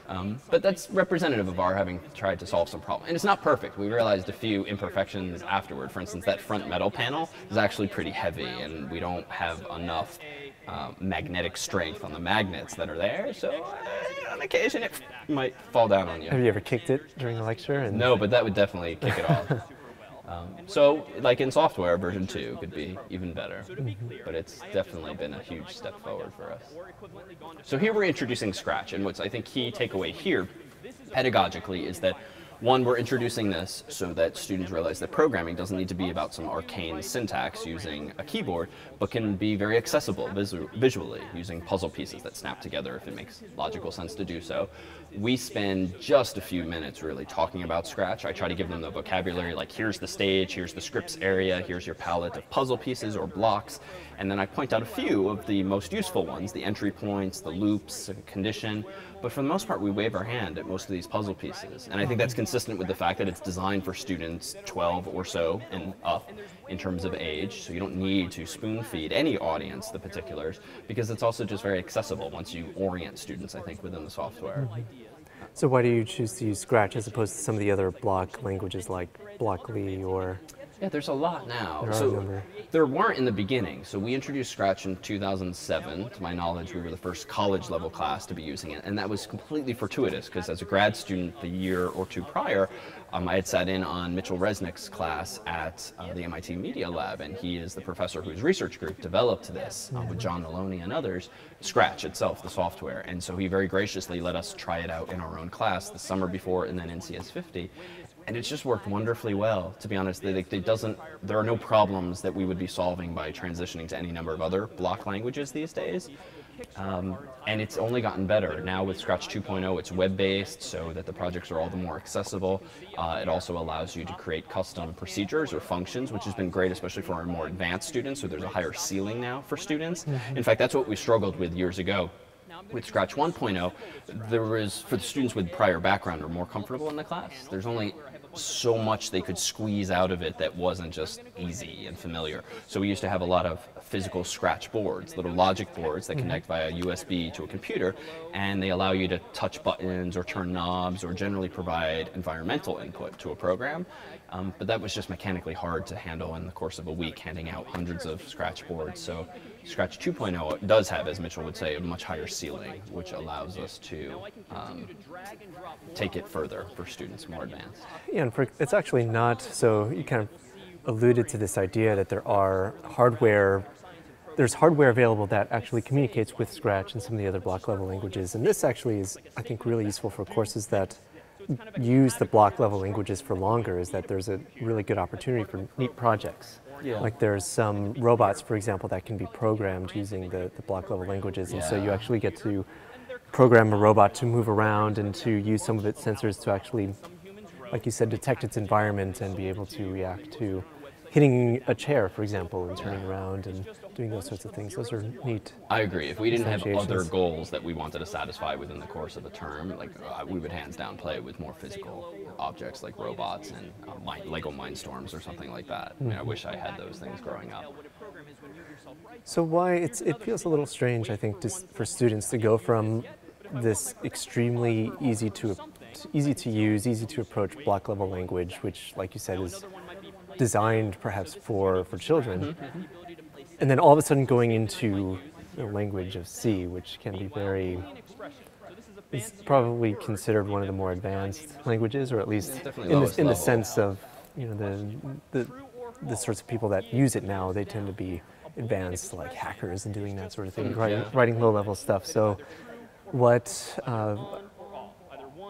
Speaker 1: Um, but that's representative of our having tried to solve some problem. And it's not perfect. We realized a few imperfections afterward. For instance, that front metal panel is actually pretty heavy, and we don't have enough um, magnetic strength on the magnets that are there. So uh, on occasion, it might fall down on you.
Speaker 2: Have you ever kicked it during a lecture? And
Speaker 1: No, but that would definitely kick it off. Um, so, like in software, version 2 could be even better. But it's definitely been a huge step forward for us. So here we're introducing Scratch, and what's I think key takeaway here, pedagogically, is that One, we're introducing this so that students realize that programming doesn't need to be about some arcane syntax using a keyboard, but can be very accessible visu- visually using puzzle pieces that snap together if it makes logical sense to do so. We spend just a few minutes really talking about Scratch. I try to give them the vocabulary like here's the stage, here's the scripts area, here's your palette of puzzle pieces or blocks, and then I point out a few of the most useful ones, the entry points, the loops, condition. But for the most part, we wave our hand at most of these puzzle pieces. And I think that's consistent with the fact that it's designed for students 12 or so and up in terms of age. So you don't need to spoon feed any audience the particulars because it's also just very accessible once you orient students, I think, within the software. Mm-hmm.
Speaker 2: So why do you choose to use Scratch as opposed to some of the other block languages like Blockly or
Speaker 1: Yeah, there's a lot now.
Speaker 2: There
Speaker 1: so there weren't in the beginning. So we introduced Scratch in 2007. To my knowledge, we were the first college level class to be using it, and that was completely fortuitous because as a grad student the year or two prior, um, I had sat in on Mitchell Resnick's class at uh, the MIT Media Lab, and he is the professor whose research group developed this uh, with John Maloney and others. Scratch itself, the software, and so he very graciously let us try it out in our own class the summer before, and then in CS50 and it's just worked wonderfully well. To be honest, they, they doesn't. There are no problems that we would be solving by transitioning to any number of other block languages these days. Um, and it's only gotten better now with Scratch 2.0. It's web-based, so that the projects are all the more accessible. Uh, it also allows you to create custom procedures or functions, which has been great, especially for our more advanced students. So there's a higher ceiling now for students. In fact, that's what we struggled with years ago with Scratch 1.0, there was, for the students with prior background or more comfortable in the class, there's only so much they could squeeze out of it that wasn't just easy and familiar. So we used to have a lot of physical scratch boards, little logic boards that connect via USB to a computer, and they allow you to touch buttons or turn knobs or generally provide environmental input to a program. Um, but that was just mechanically hard to handle in the course of a week, handing out hundreds of scratch boards. So Scratch 2.0 does have, as Mitchell would say, a much higher ceiling, which allows us to um, take it further for students more advanced.
Speaker 2: Yeah, and for, it's actually not, so you kind of alluded to this idea that there are hardware, there's hardware available that actually communicates with Scratch and some of the other block level languages. And this actually is, I think, really useful for courses that use the block level languages for longer, is that there's a really good opportunity for neat projects.
Speaker 1: Yeah.
Speaker 2: Like there's some robots, for example, that can be programmed using the, the block level languages. And so you actually get to program a robot to move around and to use some of its sensors to actually like you said, detect its environment and be able to react to hitting a chair, for example, and turning around and doing those sorts of things. Those are neat.
Speaker 1: I agree. If we didn't have other goals that we wanted to satisfy within the course of the term, like uh, we would hands down play with more physical objects like robots and uh, Lego Mindstorms or something like that. I mean, I wish I had those things growing up.
Speaker 2: So why it's it feels a little strange, I think, to, for students to go from this extremely easy to easy to use, easy to approach block level language, which, like you said, is designed perhaps for for children, and then all of a sudden going into the language of C, which can be very is probably considered one of the more advanced languages, or at least in the, in the sense of you know the, the the sorts of people that use it now. They tend to be advanced, like hackers and doing that sort of thing, writing, writing low level stuff. So, what? Uh, w-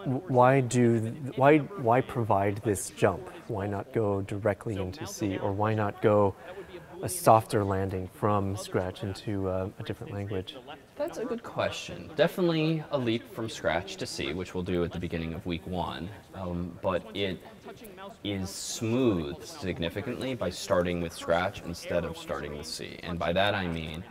Speaker 2: why do why why provide this jump? Why not go directly into C, or why not go a softer landing from Scratch into uh, a different language?
Speaker 1: That's a good question. Definitely a leap from scratch to C, which we'll do at the beginning of week one. Um, but it is smoothed significantly by starting with scratch instead of starting with C. And by that I mean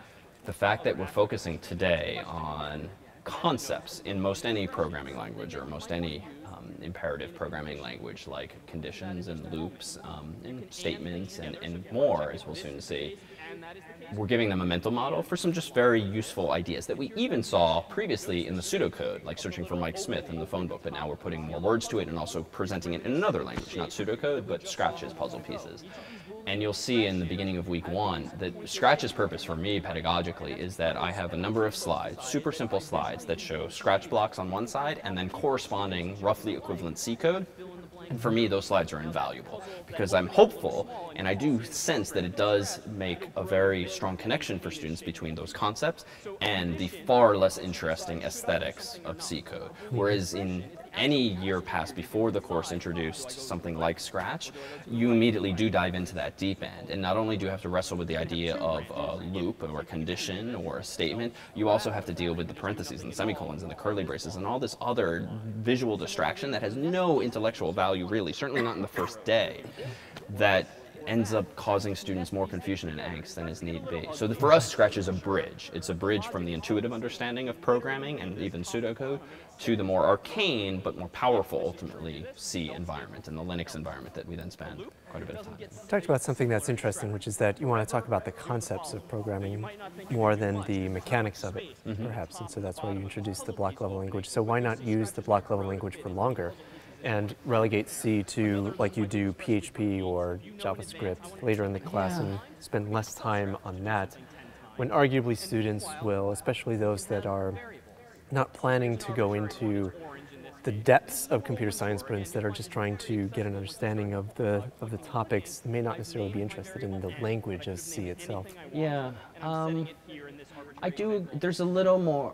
Speaker 1: the fact that we're focusing today on concepts in most any programming language or most any um, imperative programming language like conditions and loops um, and statements and, and more, as we'll soon see we're giving them a mental model for some just very useful ideas that we even saw previously in the pseudocode, like searching for Mike Smith in the phone book, but now we're putting more words to it and also presenting it in another language, not pseudocode, but Scratch's puzzle pieces. And you'll see in the beginning of week one that Scratch's purpose for me pedagogically is that I have a number of slides, super simple slides that show Scratch blocks on one side and then corresponding roughly equivalent C code. And for me, those slides are invaluable because I'm hopeful and I do sense that it does make a very strong connection for students between those concepts and the far less interesting aesthetics of C code. Whereas in any year past before the course introduced something like Scratch, you immediately do dive into that deep end. And not only do you have to wrestle with the idea of a loop or a condition or a statement, you also have to deal with the parentheses and the semicolons and the curly braces and all this other visual distraction that has no intellectual value really, certainly not in the first day, that ends up causing students more confusion and angst than is need be. So the, for us, Scratch is a bridge. It's a bridge from the intuitive understanding of programming and even pseudocode to the more arcane but more powerful, ultimately, C environment and the Linux environment that we then spend quite a bit of time in.
Speaker 2: talked about something that's interesting, which is that you want to talk about the concepts of programming more than the mechanics of it, mm-hmm. perhaps. And so that's why you introduced the block level language. So why not use the block level language for longer and relegate C to like you do PHP or JavaScript later in the class and spend less time on that when arguably students will, especially those that are not planning to go into the depths of computer science, but instead are just trying to get an understanding of the of the topics, may not necessarily be interested in the language of C itself.
Speaker 1: Yeah, um, I do. There's a little more.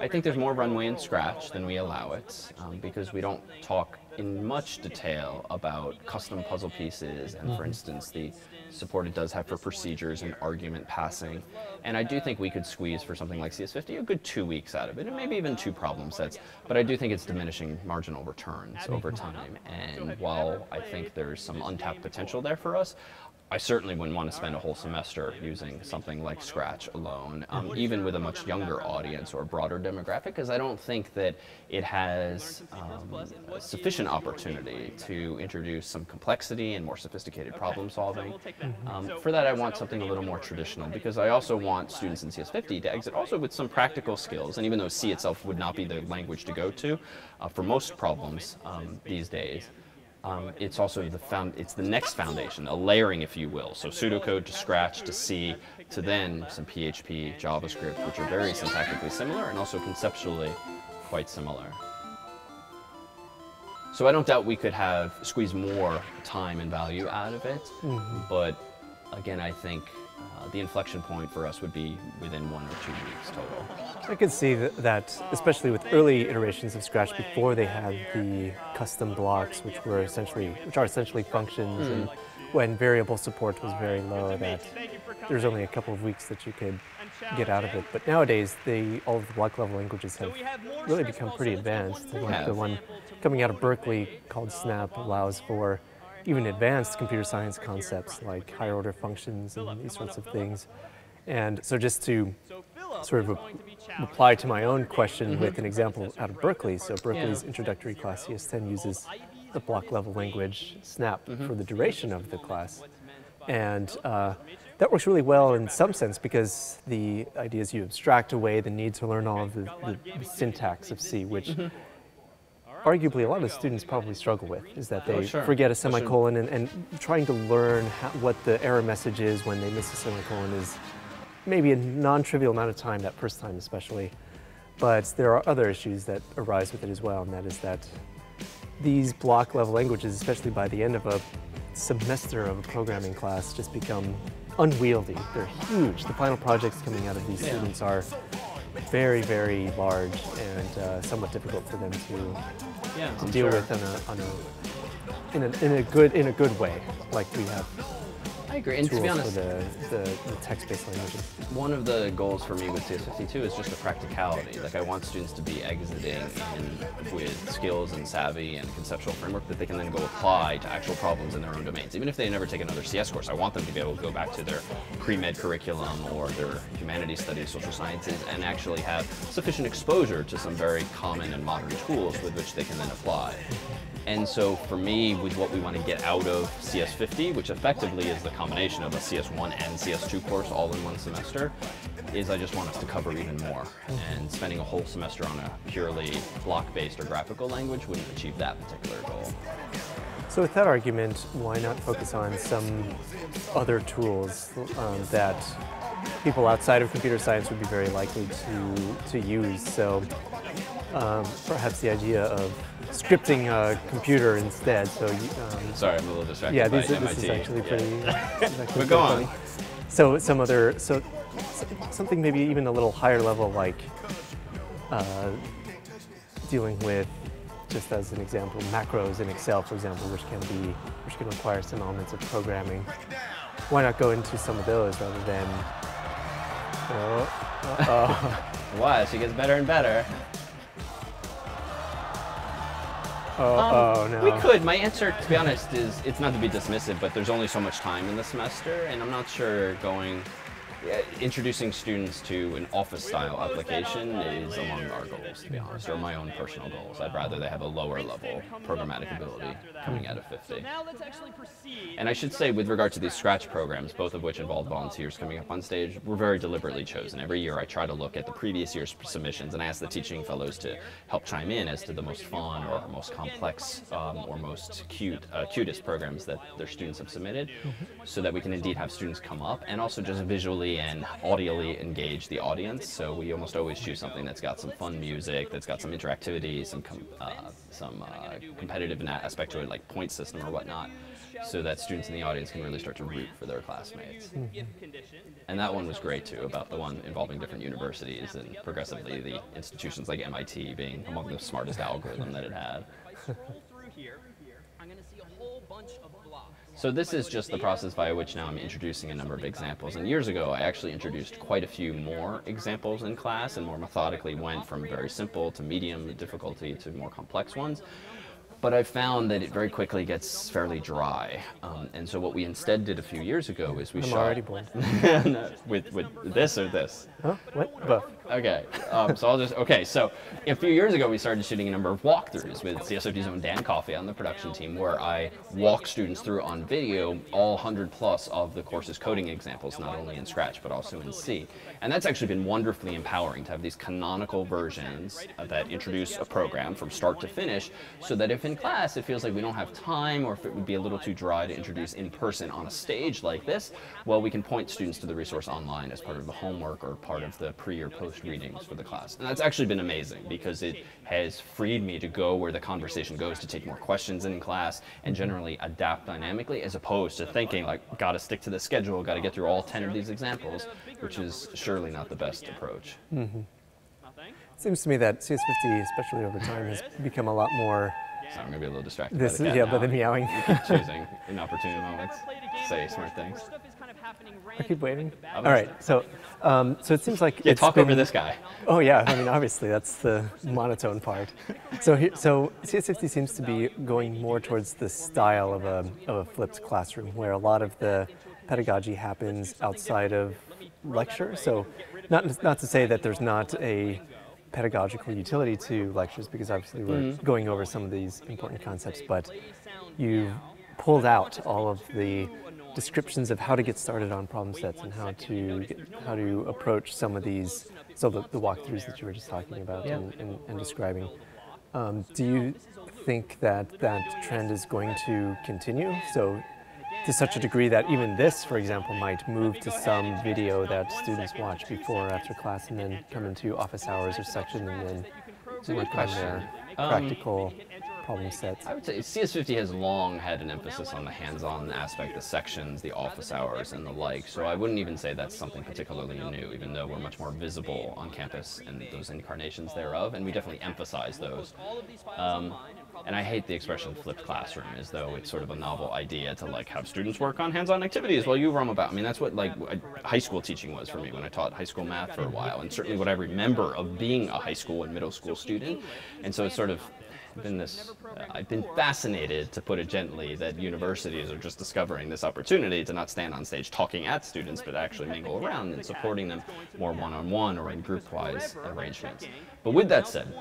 Speaker 1: I think there's more runway in Scratch than we allow it um, because we don't talk in much detail about custom puzzle pieces and, for instance, the support it does have for procedures and argument passing. And I do think we could squeeze for something like CS50 a good two weeks out of it, and maybe even two problem sets. But I do think it's diminishing marginal returns over time. And while I think there's some untapped potential there for us, I certainly wouldn't want to spend a whole semester using something like Scratch alone, um, even with a much younger audience or broader demographic, because I don't think that it has um, sufficient opportunity to introduce some complexity and more sophisticated problem solving. Um, for that, I want something a little more traditional, because I also want students in CS50 to exit also with some practical skills. And even though C itself would not be the language to go to uh, for most problems um, these days, um, it's also the found, it's the next foundation, a layering, if you will. So pseudocode to Scratch to C to then some PHP, JavaScript, which are very syntactically similar and also conceptually quite similar. So I don't doubt we could have squeezed more time and value out of it, but again, I think uh, the inflection point for us would be within one or two weeks total.
Speaker 2: I could see that, that, especially with early iterations of Scratch before they had the custom blocks, which were essentially, which are essentially functions, and when variable support was very low, that there's only a couple of weeks that you could get out of it. But nowadays, they all of the block level languages have really become pretty advanced. Like
Speaker 1: have.
Speaker 2: the one coming out of Berkeley called Snap allows for even advanced computer science concepts like higher order functions and these sorts of things. And so just to sort of reply to my own question with an example out of Berkeley. So Berkeley's introductory class CS10 uses the block level language Snap for the duration of the class. And uh, that works really well in some sense because the idea is you abstract away the need to learn all of the, the, the syntax of C, which arguably a lot of students probably struggle with, is that they oh,
Speaker 1: sure.
Speaker 2: forget a semicolon and, and trying to learn how, what the error message is when they miss a semicolon is maybe a non-trivial amount of time, that first time especially. But there are other issues that arise with it as well, and that is that these block level languages, especially by the end of a semester of a programming class, just become unwieldy. They're huge. The final projects coming out of these students are very, very large and uh, somewhat difficult for them to,
Speaker 1: Yeah,
Speaker 2: to deal with on a, on a, in, a, in, a good, in a good way, like we have
Speaker 1: I agree. And to be honest,
Speaker 2: the, the, the text-based languages.
Speaker 1: One of the goals for me with CS52 is just the practicality. Like I want students to be exiting in, with skills and savvy and conceptual framework that they can then go apply to actual problems in their own domains. Even if they never take another CS course, I want them to be able to go back to their pre-med curriculum or their humanities studies, social sciences, and actually have sufficient exposure to some very common and modern tools with which they can then apply. And so for me, with what we want to get out of CS50, which effectively is the combination of a CS1 and CS2 course all in one semester, is I just want us to cover even more. And spending a whole semester on a purely block-based or graphical language wouldn't achieve that particular goal.
Speaker 2: So with that argument, why not focus on some other tools um, that people outside of computer science would be very likely to, to use? So um, perhaps the idea of scripting a computer instead. So you, um,
Speaker 1: Sorry, I'm a little distracted
Speaker 2: yeah, these, are- this is actually pretty. actually
Speaker 1: But go on.
Speaker 2: funny. So some other, so something maybe even a little higher level, like uh, dealing with just as an example, macros in Excel, for example, which can be, which can require some elements of programming. Why not go into some of those rather than, oh,
Speaker 1: What? She gets better and better.
Speaker 2: Oh, oh, no.
Speaker 1: Um, We could. My answer, to be honest, is it's not to be dismissive, but there's only so much time in the semester, and I'm not sure going. Introducing students to an office-style application is among our goals, to be honest, or my own personal goals. I'd rather they have a lower level programmatic ability coming out of 50.
Speaker 6: Now let's actually proceed.
Speaker 1: And I should say, with regard to these Scratch programs, both of which involve volunteers coming up on stage, were very deliberately chosen. Every year I try to look at the previous year's submissions and I ask the teaching fellows to help chime in as to the most fun or most complex um, or most cute, uh, cutest programs that their students have submitted, so that we can indeed have students come up and also just visually and audially engage the audience. So we almost always choose something that's got some fun music, that's got some interactivity, some com- uh, some uh, competitive aspect to it, like point system or whatnot, so that students in the audience can really start to root for their classmates.
Speaker 6: If condition.
Speaker 1: And that one was great too, about the one involving different universities and progressively the institutions like MIT being among the smartest algorithm that it had.
Speaker 6: If I scroll through here, I'm going to see a whole bunch of blocks.
Speaker 1: So this is just the process via which now I'm introducing a number of examples. And years ago, I actually introduced quite a few more examples in class and more methodically went from very simple to medium difficulty to more complex ones. But I found that it very quickly gets fairly dry. Um, and so what we instead did a few years ago is we
Speaker 2: I'm
Speaker 1: shot
Speaker 2: already.
Speaker 1: With with this or this.
Speaker 2: Huh? What? Both.
Speaker 1: Okay, um, so I'll just okay. So a few years ago, we started shooting a number of walkthroughs with CS50's own Dan Coffey on the production team, where I walk students through on video all 100 plus of the course's coding examples, not only in Scratch but also in C. And that's actually been wonderfully empowering to have these canonical versions that introduce a program from start to finish, so that if in class it feels like we don't have time, or if it would be a little too dry to introduce in person on a stage like this, well, we can point students to the resource online as part of the homework or part of the pre or post readings for the class. And that's actually been amazing because it has freed me to go where the conversation goes to take more questions in class and generally adapt dynamically as opposed to thinking like, gotta stick to the schedule, gotta get through all 10 of these examples, which is surely not the best approach. Mm-hmm.
Speaker 6: Nothing.
Speaker 2: Seems to me that CS50, especially over time, has become a lot more
Speaker 1: So I'm gonna be a little distracted
Speaker 2: this,
Speaker 1: by the cat
Speaker 2: yeah,
Speaker 1: now.
Speaker 2: by the meowing.
Speaker 1: choosing inopportune moments
Speaker 6: Ever played a game
Speaker 1: say
Speaker 6: where
Speaker 1: smart
Speaker 6: the
Speaker 1: things.
Speaker 6: Stuff is kind of happening
Speaker 2: I keep waiting.
Speaker 6: randomly,
Speaker 2: All
Speaker 6: but the
Speaker 2: right, so um, so it seems like
Speaker 1: Yeah,
Speaker 2: it's
Speaker 1: talk over this guy.
Speaker 2: Oh yeah, I mean obviously that's the monotone part. So here, so CS50 seems to be going more towards the style of a of a flipped classroom, where a lot of the pedagogy happens outside of lecture. So not not to say that there's not a pedagogical utility to lectures, because obviously we're going over some of these important concepts, but you pulled out all of the descriptions of how to get started on problem sets and how to get, how to approach some of these so the, the walkthroughs that you were just talking about and, and, and describing. Um, do you think that that trend is going to continue? So to such a degree that even this for example might move to some video that students watch before or after class and then come into office hours or section and then work on their
Speaker 1: Um,
Speaker 2: practical problem sets
Speaker 1: I would say CS50 has long had an emphasis on the hands-on aspect, the sections, the office hours, and the like. So I wouldn't even say that's something particularly new, even though we're much more visible on campus and those incarnations thereof, and we definitely emphasize those. Um, and I hate the expression flipped classroom, as though it's sort of a novel idea to like have students work on hands-on activities while you roam about. I mean, that's what like high school teaching was for me when I taught high school math for a while, and certainly what I remember of being a high school and middle school student. And so it's sort of been this uh, I've been fascinated to put it gently that universities are just discovering this opportunity to not stand on stage talking at students but actually mingle around and supporting them more one-on-one or in group-wise arrangements. But with that said,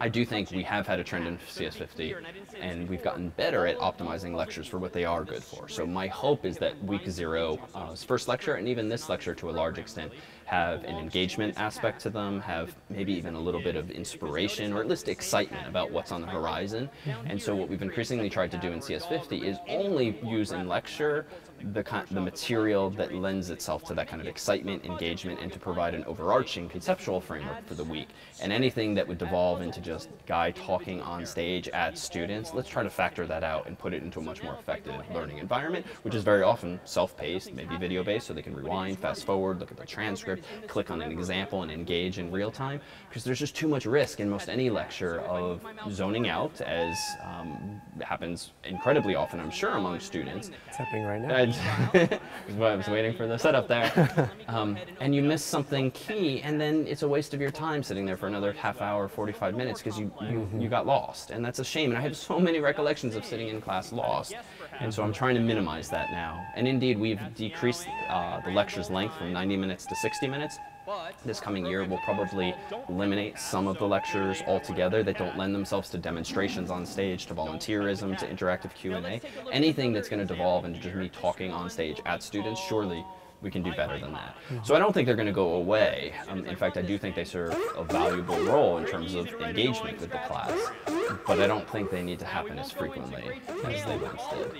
Speaker 1: I do think we have had a trend in CS50 and we've gotten better at optimizing lectures for what they are good for. So my hope is that week zero, uh, first lecture and even this lecture to a large extent have an engagement aspect to them, have maybe even a little bit of inspiration or at least excitement about what's on the horizon. And so what we've increasingly tried to do in CS50 is only use in lecture the kind, the material that lends itself to that kind of excitement, engagement, and to provide an overarching conceptual framework for the week. And anything that would devolve into just guy talking on stage at students, let's try to factor that out and put it into a much more effective learning environment, which is very often self-paced, maybe video-based, so they can rewind, fast forward, look at the transcript, click on an example, and engage in real time. Because there's just too much risk in most any lecture of zoning out, as um, happens incredibly often, I'm sure, among students.
Speaker 2: It's happening right now.
Speaker 1: I I was waiting for the setup there. Um, and you miss something key, and then it's a waste of your time sitting there for another half hour, 45 minutes because you, you, you got lost. And that's a shame. And I have so many recollections of sitting in class lost. And so I'm trying to minimize that now. And indeed, we've decreased uh, the lecture's length from 90 minutes to 60 minutes. This coming year, we'll probably eliminate some of the lectures altogether that don't lend themselves to demonstrations on stage, to volunteerism, to interactive Q&A. Anything that's going to devolve into just me talking on stage at students, surely we can do better than that. So I don't think they're going to go away. Um, in fact, I do think they serve a valuable role in terms of engagement with the class, but I don't think they need to happen as frequently as they once did.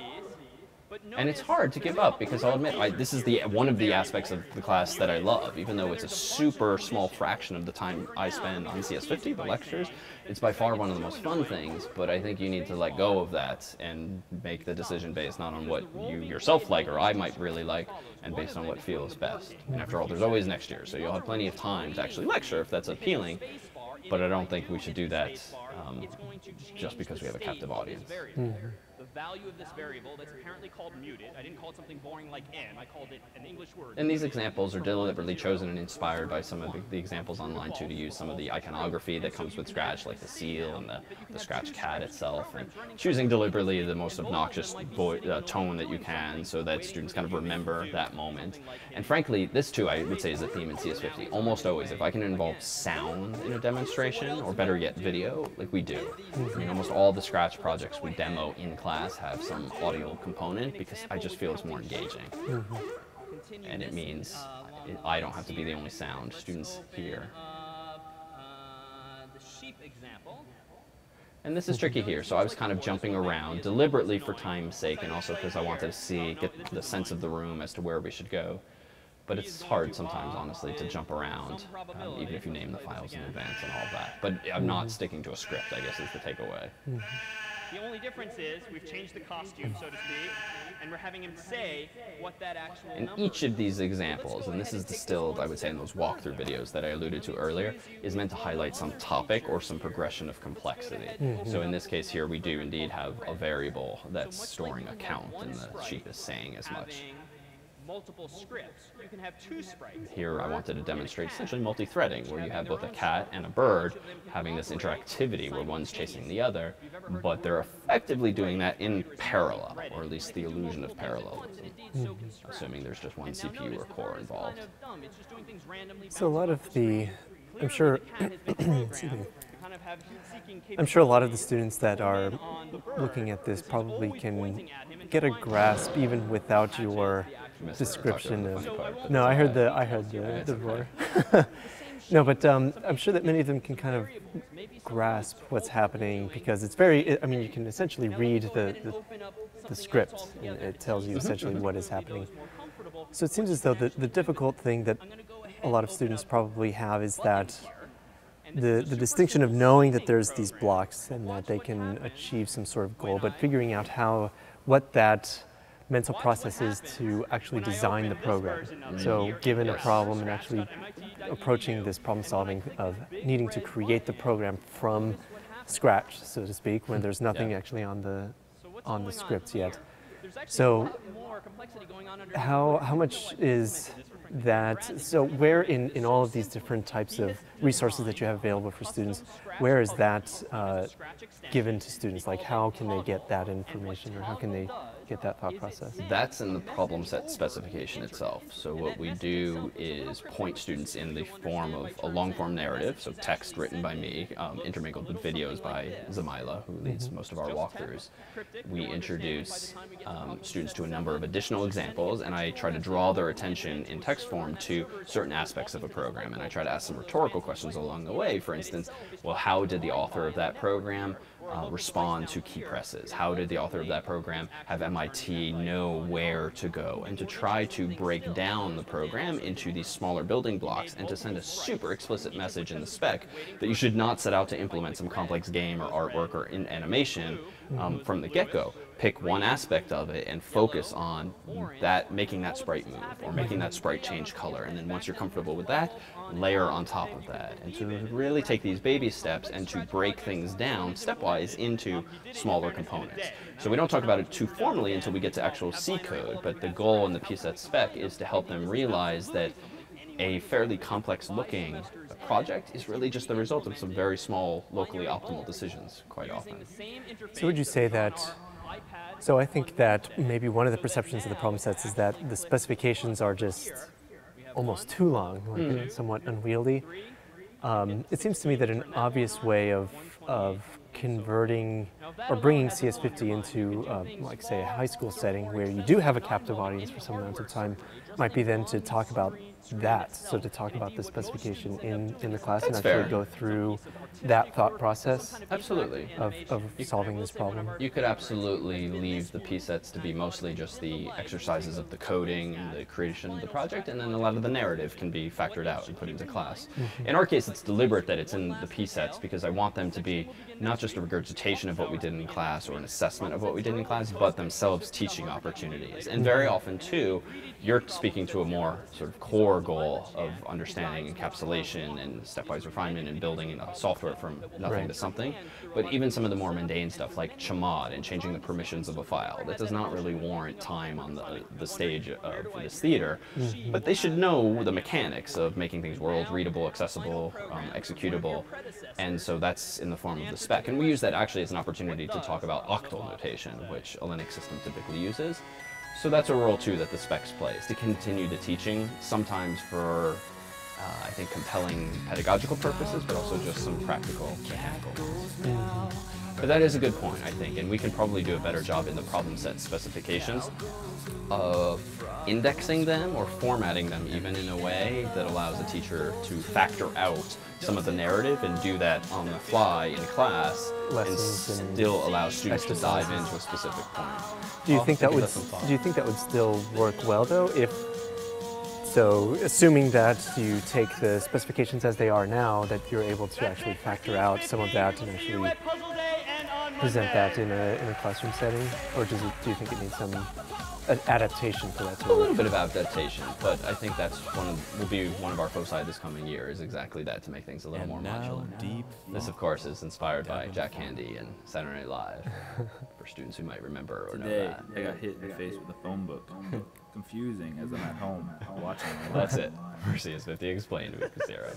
Speaker 1: And it's hard to give up because I'll admit I, this is the one of the aspects of the class that I love, even though it's a super small fraction of the time I spend on CS50, the lectures. It's by far one of the most fun things, but I think you need to let go of that and make the decision based not on what you yourself like or I might really like, and based on what feels best. And after all, there's always next year, so you'll have plenty of time to actually lecture if that's appealing. But I don't think we should do that um, just because we have a captive audience.
Speaker 6: The value of this variable that's apparently called muted. I didn't call it something boring like m. I called it an English word.
Speaker 1: And these examples are deliberately chosen and inspired by some of the, the examples online too, to use some of the iconography that comes with Scratch, like the seal and the, the Scratch cat itself, and choosing deliberately the most obnoxious uh, tone that you can so that students kind of remember that moment. And frankly, this too, I would say, is a theme in CS50. Almost always, if I can involve sound in a demonstration, or better yet, video, like we do. I mean, almost all the Scratch projects we demo in class have some audio component because I just feel it's more engaging. Mm-hmm. And it means I don't have to be the only sound. Students hear.
Speaker 6: The sheep example.
Speaker 1: And this is tricky here, so I was kind of jumping around deliberately for time's sake and also because I wanted to see, get the sense of the room as to where we should go. But it's hard sometimes, honestly, to jump around, um, even if you name the files in advance and all that. But I'm not mm-hmm. sticking to a script, I guess, is the takeaway. Mm-hmm.
Speaker 6: The only difference is we've changed the costume, so to speak, and we're having him say what that actual
Speaker 1: In
Speaker 6: number
Speaker 1: each of these examples, and this is distilled, I would say, in those walkthrough videos that I alluded to earlier, is meant to highlight some topic or some progression of complexity. Mm-hmm. So in this case here, we do indeed have a variable that's storing a count, and the sheep is saying as much.
Speaker 6: Having multiple scripts. You can have two sprites.
Speaker 1: Here I wanted to demonstrate essentially multi-threading, where you have both a cat and a bird having this interactivity where one's chasing the other, but they're effectively doing that in parallel, or at least the illusion of parallelism, hmm, assuming there's just one CPU or core involved.
Speaker 6: Kind of dumb. It's just doing things randomly.
Speaker 2: So a lot of the, I'm sure,
Speaker 6: Cat has been programmed to kind of have seeking
Speaker 2: I'm sure a lot of the students that are
Speaker 6: on the bird
Speaker 2: looking at this probably can
Speaker 6: pointing at him and
Speaker 2: get a grasp even without your
Speaker 1: You missed it. I talked
Speaker 2: description of.
Speaker 1: the funny part, but
Speaker 2: No, I heard the I heard the, the roar. no, but um, I'm sure that many of them can kind of grasp what's happening because it's very. I mean, you can essentially read the, the, the script and it tells you essentially what is happening. So it seems as though the, the difficult thing that a lot of students probably have is that the, the distinction of knowing that there's these blocks and that they can achieve some sort of goal, but figuring out how, what that mental processes to actually design the program. So given a problem and actually approaching this problem solving of needing to create the program from scratch, so to speak, when there's nothing actually on the on the scripts yet. So
Speaker 6: a lot more complexity going on under
Speaker 2: how how much is that so where in, in all of these different types of resources that you have available for students where is that uh, given to students? Like how can they get that information or how can they get that thought process
Speaker 1: That's in the problem set specification itself. So what we do is point students in the form of a long form narrative, so text written by me, um, intermingled with videos by Zamyla, who leads most of our walkthroughs. We introduce um, students to a number of additional examples, and I try to draw their attention in text form to certain aspects of a program. And I try to ask some rhetorical questions along the way. For instance, well, how did the author of that program uh, respond to key presses? How did the author of that program have MIT know where to go? And to try to break down the program into these smaller building blocks and to send a super explicit message in the spec that you should not set out to implement some complex game or artwork or in animation um, from the get-go pick one aspect of it and focus on that making that sprite move or making that sprite change color. And then once you're comfortable with that layer on top of that. And to really take these baby steps and to break things down stepwise into smaller components. So we don't talk about it too formally until we get to actual c code but the goal in the pset spec is to help them realize that a fairly complex looking project is really just the result of some very small locally optimal decisions quite often.
Speaker 2: So would you say that? So I think that maybe one of the perceptions of the problem sets is that the specifications are just almost too long, like somewhat unwieldy. Um, it seems to me that an obvious way of of converting or bringing CS50 into, uh, like say, a high school setting where you do have a captive audience for some amount of time, might be then to talk about that. So to talk about the specification in, in the class and actually
Speaker 1: fair.
Speaker 2: go through that thought process
Speaker 1: absolutely
Speaker 2: of, of solving this problem.
Speaker 1: You could absolutely leave the P sets to be mostly just the exercises of the coding and the creation of the project, and then a lot of the narrative can be factored out and put into class. Mm-hmm. In our case, it's deliberate that it's in the P sets because I want them to be not just a regurgitation of what we did in class or an assessment of what we did in class, but themselves teaching opportunities. And very often, too, you're speaking to a more sort of core goal of understanding encapsulation and stepwise refinement and building a software from nothing
Speaker 2: Right.
Speaker 1: to something. But even some of the more mundane stuff like chmod and changing the permissions of a file, that does not really warrant time on the, the stage of this theater. But they should know the mechanics of making things world readable, accessible, um, executable. And so that's in the form of the spec. And we use that actually as an opportunity to talk about octal notation, which a Linux system typically uses. So that's a role too that the specs plays to continue the teaching, sometimes for uh, I think compelling pedagogical purposes, but also just some practical mechanical ones. But that is a good point, I think, and we can probably do a better job in the problem set specifications of indexing them or formatting them even in a way that allows a teacher to factor out some of the narrative and do that on the fly in class
Speaker 2: Lessons
Speaker 1: and
Speaker 2: and
Speaker 1: still allow students to dive into a specific point.
Speaker 2: Do you
Speaker 1: I'll
Speaker 2: think that would
Speaker 1: that some thought.
Speaker 2: do you think that would still work well though if so assuming that you take the specifications as they are now that you're able to actually factor out some of that and actually present that in a, in a classroom setting or does it, do you think it needs some an adaptation for that to
Speaker 1: A little bit of adaptation, but I think that's one of will be one of our foci this coming year is exactly that to make things a little more
Speaker 5: And now
Speaker 1: modular.
Speaker 5: deep
Speaker 1: This, of course, is inspired by Jack Handey and Saturday Night Live for students who might remember or know that.
Speaker 9: I got hit in the face with a phone book. Confusing as I'm at home watching. it
Speaker 1: That's
Speaker 9: live.
Speaker 1: it. For CS50 explained with Zero.